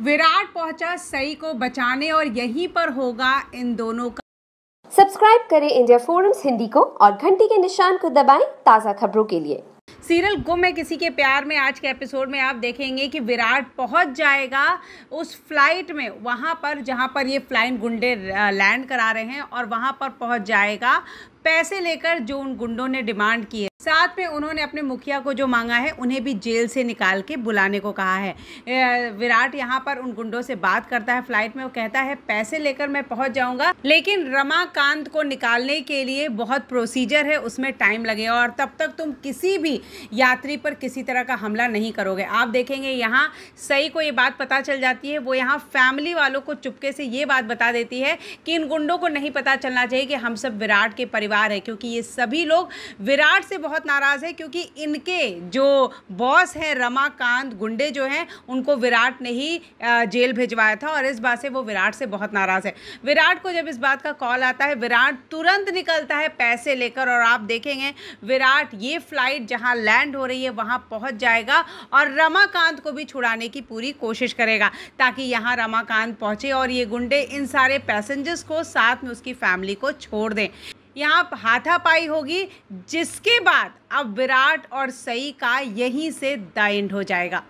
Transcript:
विराट पहुँचा सई को बचाने और यहीं पर होगा इन दोनों का। सब्सक्राइब करें इंडिया फोरम्स हिंदी को और घंटी के निशान को दबाएँ ताज़ा खबरों के लिए। सीरियल गुम है किसी के प्यार में। आज के एपिसोड में आप देखेंगे कि विराट पहुँच जाएगा उस फ़्लाइट में वहाँ पर जहाँ पर ये फ्लाइंग गुंडे लैंड करा रहे हैं और वहाँ पर पहुँच जाएगा पैसे लेकर जो उन गुंडों ने डिमांड की है। साथ में उन्होंने अपने मुखिया को जो मांगा है, उन्हें भी जेल से निकाल के बुलाने को कहा है। विराट यहाँ पर उन गुंडों से बात करता है फ़्लाइट में, वो कहता है, पैसे लेकर मैं पहुँच जाऊँगा, लेकिन रमाकांत को निकालने के लिए बहुत प्रोसीजर है, उसमें टाइम लगेगा और तब तक तुम किसी भी यात्री पर किसी तरह का हमला नहीं करोगे। आप देखेंगे यहाँ सही को ये बात पता चल जाती है, वो यहाँ फैमिली वालों को चुपके से ये बात बता देती है कि इन गुंडों को नहीं पता चलना चाहिए कि हम सब विराट के परिवार है, क्योंकि ये सभी लोग विराट से बहुत नाराज़ है क्योंकि इनके जो बॉस हैं रमाकांत गुंडे जो हैं, उनको विराट ने ही जेल भिजवाया था और इस बात से वो विराट से बहुत नाराज़ है। विराट को जब इस बात का कॉल आता है, विराट तुरंत निकलता है पैसे लेकर और आप देखेंगे, विराट ये फ़्लाइट जहाँ लैंड हो रही है, वहाँ पहुँच जाएगा और रमाकांत को भी छुड़ाने की पूरी कोशिश करेगा ताकि यहाँ रमाकांत पहुँचे और ये गुंडे इन सारे पैसेंजर्स को साथ में उसकी फैमिली को छोड़ दें। यहाँ हाथापाई होगी, जिसके बाद अब विराट और सई का यहीं से द एंड हो जाएगा।